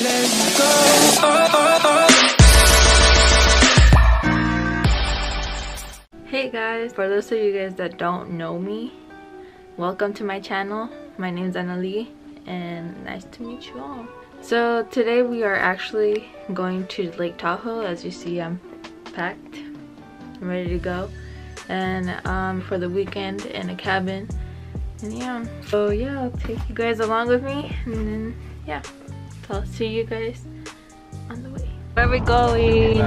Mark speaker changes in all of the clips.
Speaker 1: Hey guys, for those of you guys that don't know me, welcome to my channel. My name is Anali and nice to meet you all. So today we are actually going to Lake Tahoe. As you see, I'm packed. I'm ready to go. And um, for the weekend in a cabin. And yeah, so yeah, I'll take you guys along with me. And then yeah, so I'll see you guys on the way. Where are we going?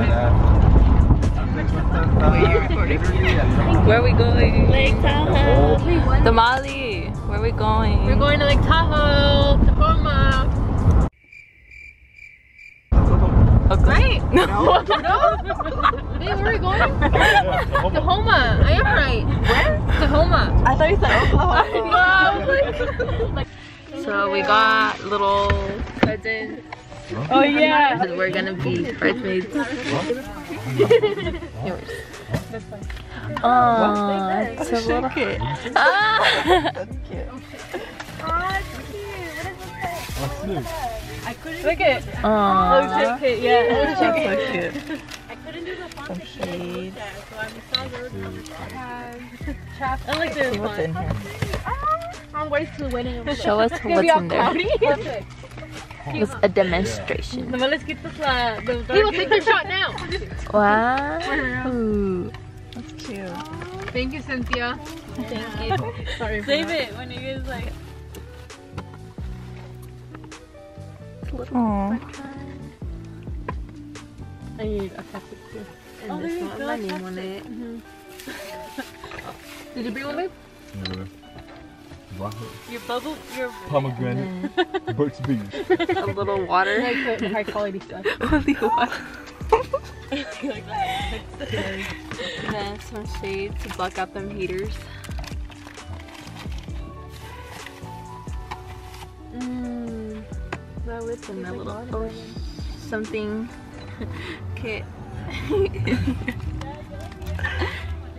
Speaker 1: Where are we going?
Speaker 2: Lake Tahoe.
Speaker 1: Damali, where are we going?
Speaker 2: We're going to Lake Tahoe, Tahoma.
Speaker 1: Okay.
Speaker 2: Right? No. no? Hey, where are we going? Tahoma. I am right. Where? Tahoma.
Speaker 1: I thought you said
Speaker 2: Wow.
Speaker 1: So we got little cousins.
Speaker 2: Oh yeah.
Speaker 1: We're gonna be bridesmaids. Yours. Aww, it's a little kid. Ah!
Speaker 2: Look at.
Speaker 1: Aww.
Speaker 2: Okay, yeah.
Speaker 1: That's so cute.
Speaker 2: I couldn't do the
Speaker 1: Some shade.
Speaker 2: so I'm I like this
Speaker 1: See what's in here.
Speaker 2: I'm way too winning.
Speaker 1: Show us what's in there.
Speaker 2: Perfect.
Speaker 1: It's a demonstration.
Speaker 2: Nomás les quitas la... He will take the shot now.
Speaker 1: Wow. That's cute.
Speaker 2: Thank you, Cynthia. Thank you. Sorry
Speaker 3: Save
Speaker 2: that.
Speaker 3: it when you guys like.
Speaker 1: Aww.
Speaker 2: I need a plastic too.
Speaker 1: And
Speaker 3: Oh,
Speaker 1: this
Speaker 3: there you
Speaker 1: one,
Speaker 3: go,
Speaker 1: my name on it. Mm-hmm.
Speaker 2: Did you bring one, babe?
Speaker 3: Your bubble, your
Speaker 4: Pomegranate, Burt's Bees.
Speaker 1: A little water.
Speaker 2: Like the high quality stuff.
Speaker 1: Holy water.
Speaker 3: like that.
Speaker 1: And then some shade to buck out them heaters. Mmm. That with and a little oh, something kit.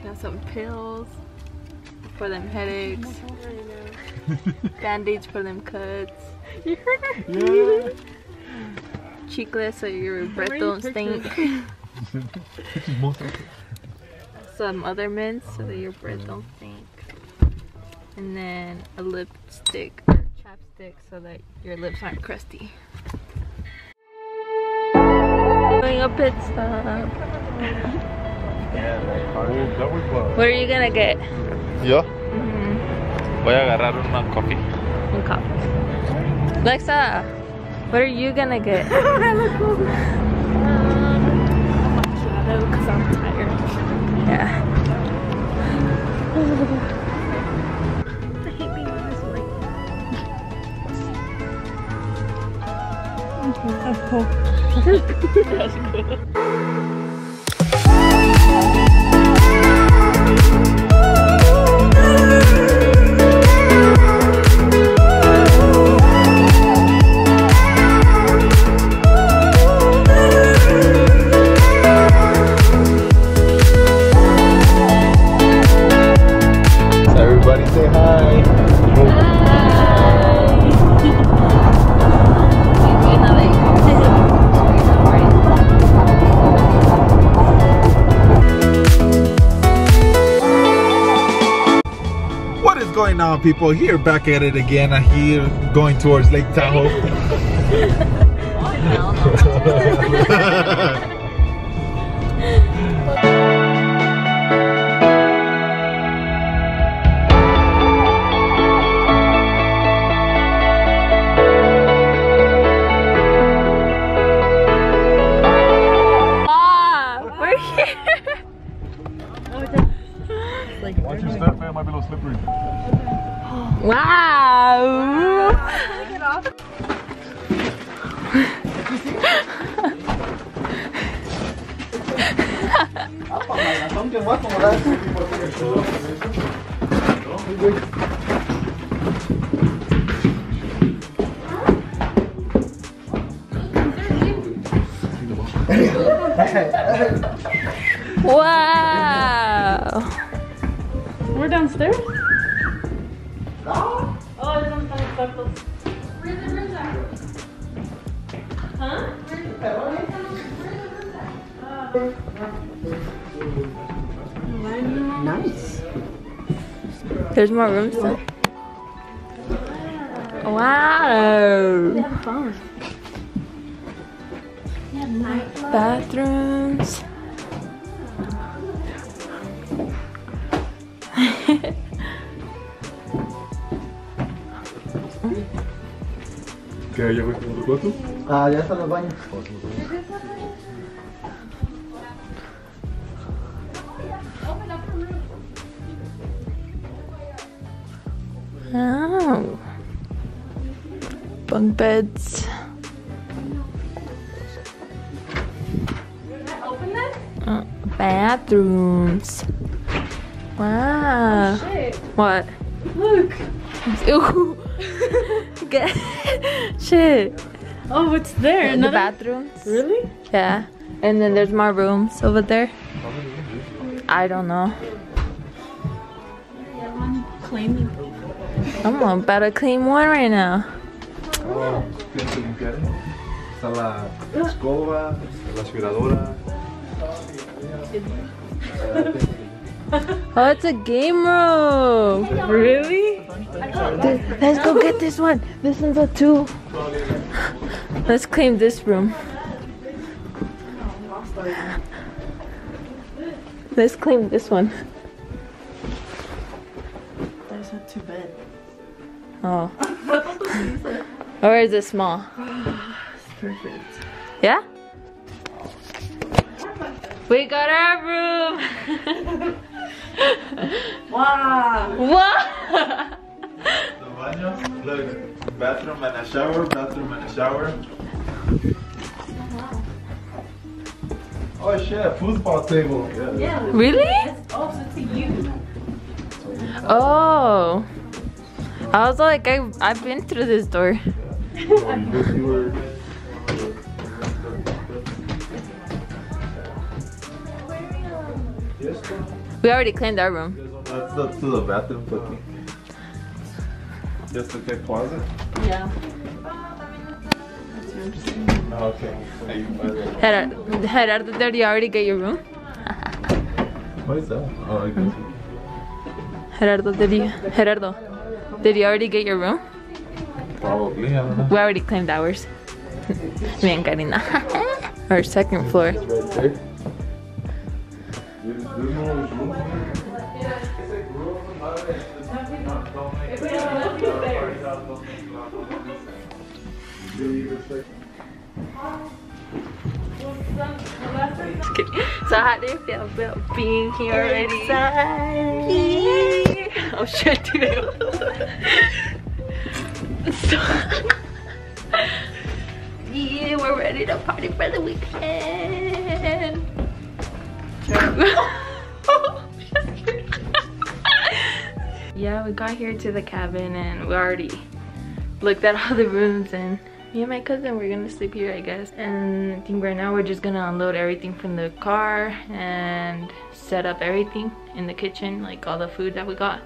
Speaker 1: Got some pills for them headaches. Band-aids for them cuts.
Speaker 4: Yeah.
Speaker 1: Chicles so your breath don't stink.
Speaker 4: This is most
Speaker 1: some other mints so that your breath don't stink. And then a lipstick or chapstick so that your lips aren't crusty. Doing a pit stop. What are you gonna get?
Speaker 4: Yo
Speaker 1: Mm-hmm.
Speaker 4: voy a agarrar una coffee.
Speaker 1: Un coffee. Lexa, what are you gonna get?
Speaker 2: Because I'm tired.
Speaker 1: Yeah.
Speaker 2: I hate being on this way.
Speaker 4: Everybody people? Here back at it again. I'm here going towards Lake Tahoe.
Speaker 1: Mom, we're here.
Speaker 4: Watch your step, man. It might be a little slippery.
Speaker 1: Wow. Wow.
Speaker 3: We're downstairs? Nice.
Speaker 1: There's more room still. Wow. Bathrooms.
Speaker 4: ¿Qué? ¿Ya fuiste al cuarto?
Speaker 5: Ah, ya los baños.
Speaker 1: Oh. Bunk beds. Uh, bathrooms. Wow. What?
Speaker 3: Look.
Speaker 1: Ooh. Get shit.
Speaker 3: Oh, it's there.
Speaker 1: In
Speaker 3: The
Speaker 1: bathrooms.
Speaker 3: Really?
Speaker 1: Yeah. And then there's more rooms over there. I don't know.
Speaker 3: Cleaning.
Speaker 1: I'm about to clean one right now.
Speaker 4: Oh, tienes que limpiar. Está la escoba, la aspiradora.
Speaker 1: Oh, it's a game room.
Speaker 3: Really?
Speaker 1: Let's go get this one. This one's a two. Let's clean this room. Let's clean this one.
Speaker 3: There's a two bed.
Speaker 1: Oh. or is it small?
Speaker 3: Perfect.
Speaker 1: Yeah? We got our room.
Speaker 3: Wow.
Speaker 1: what?
Speaker 4: The baño, look, bathroom and a shower, bathroom and a shower. Oh shit, football table. Yeah.
Speaker 3: Yeah.
Speaker 1: Really?
Speaker 3: Oh, so it's a you.
Speaker 1: Oh. I was like, I, I've been through this door.
Speaker 4: You guess you were. Yes,
Speaker 1: We already cleaned our room.
Speaker 4: that's the, to the bathroom, think. Just a closet?
Speaker 3: Yeah.
Speaker 4: Oh, okay. Hey, you buy.
Speaker 1: Gerardo, Gerardo, did you already get your room?
Speaker 4: What is that? Oh, I guess.
Speaker 1: Gerardo, did you? Gerardo, did you already get your room?
Speaker 4: Probably, I don't know.
Speaker 1: We already claimed ours. Me and Karina. Our second floor.
Speaker 4: It's right there. There's, there's no room.
Speaker 1: So how do you feel about being here already? Oh shit, dude. So, yeah, we're ready to party for the weekend. yeah, we got here to the cabin and we already looked at all the rooms and me and my cousin we're gonna sleep here I guess and I think right now we're just gonna unload everything from the car and set up everything in the kitchen like all the food that we got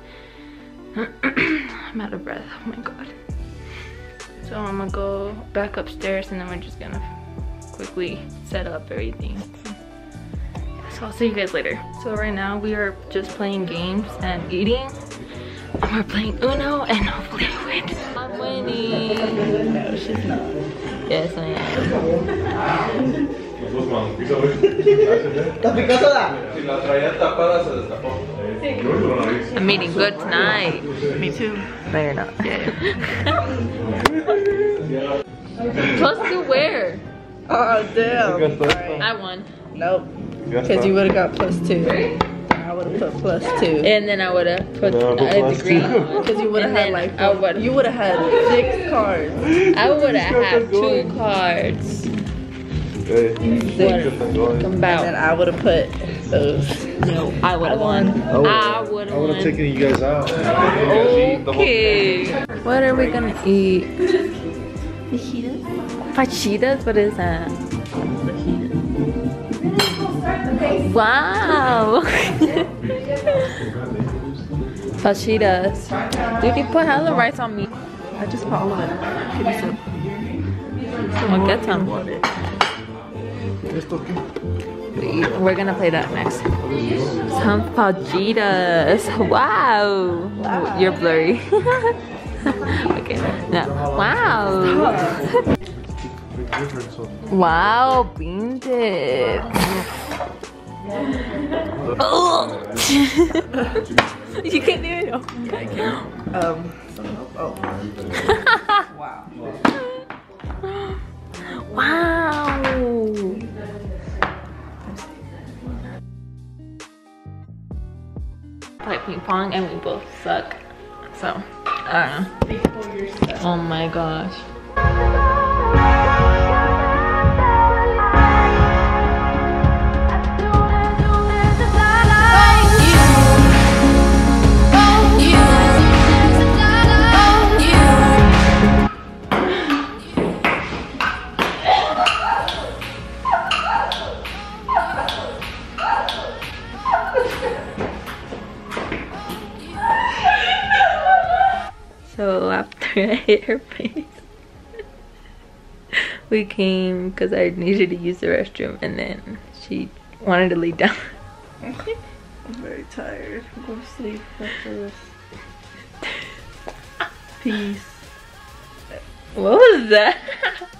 Speaker 1: I'm out of breath oh my god so I'm gonna go back upstairs and then we're just gonna quickly set up everything so I'll see you guys later so right now we are just playing games and eating and we're playing Uno and hopefully I win. I'm winning. No, she's not. Yes, I am.
Speaker 4: Si la traía tapada se destapó.
Speaker 1: I'm eating good tonight.
Speaker 3: Me too.
Speaker 1: No, you're not. Plus two where?
Speaker 5: Oh, damn.
Speaker 1: I won.
Speaker 5: Nope. Because you would have got plus two. I would have put plus two.
Speaker 1: And then I would have put
Speaker 4: No,
Speaker 1: uh,
Speaker 4: but
Speaker 1: the
Speaker 4: plus
Speaker 1: green
Speaker 4: two.
Speaker 1: one.
Speaker 5: Because you would have had like,
Speaker 1: I would
Speaker 5: you would have had six cards.
Speaker 1: I would have had two cards.
Speaker 4: Hey,
Speaker 1: Come
Speaker 5: And then. I would have put those.
Speaker 1: No, I would have won. I would have won.
Speaker 4: you guys out.
Speaker 1: Okay. What are we gonna eat? Fajitas? What is that? Wow. Fajitas. Dude, you put hella rice on me.
Speaker 5: I just put all of it. Give me some.
Speaker 1: I'll get some.
Speaker 4: ¿Esto qué?
Speaker 1: We're gonna play that next. Some fajitas. Wow. You're blurry. okay. Now. Wow.
Speaker 4: Big difference of
Speaker 1: Wow, bean dip. You can't do it.
Speaker 3: Um, oh. wow.
Speaker 1: Wow. Play ping pong and we both suck. So, I don't know. Oh my gosh. I hit her face, we came because I needed to use the restroom and then she wanted to lay down.
Speaker 3: I'm very tired. Going to sleep after this. Peace.
Speaker 1: What was that?